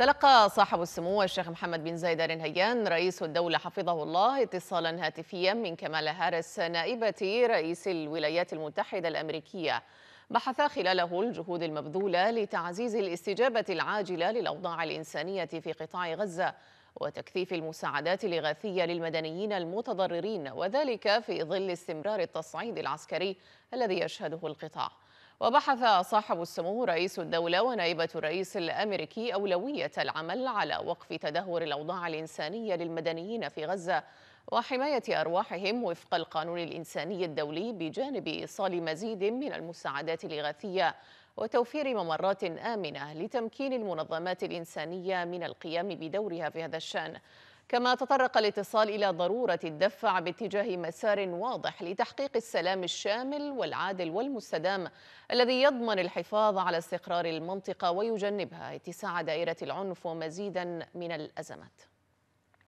تلقى صاحب السمو الشيخ محمد بن زايد آل نهيان رئيس الدولة حفظه الله اتصالا هاتفيا من كمالا هاريس نائبة رئيس الولايات المتحدة الأمريكية. بحث خلاله الجهود المبذولة لتعزيز الاستجابة العاجلة للأوضاع الإنسانية في قطاع غزة وتكثيف المساعدات الإغاثية للمدنيين المتضررين وذلك في ظل استمرار التصعيد العسكري الذي يشهده القطاع. وبحث صاحب السمو رئيس الدولة ونائبة الرئيس الأمريكي أولوية العمل على وقف تدهور الأوضاع الإنسانية للمدنيين في غزة وحماية أرواحهم وفق القانون الإنساني الدولي بجانب إيصال مزيد من المساعدات الإغاثية وتوفير ممرات آمنة لتمكين المنظمات الإنسانية من القيام بدورها في هذا الشأن. كما تطرق الاتصال إلى ضرورة الدفع باتجاه مسار واضح لتحقيق السلام الشامل والعادل والمستدام الذي يضمن الحفاظ على استقرار المنطقة ويجنبها اتساع دائرة العنف ومزيدا من الأزمات.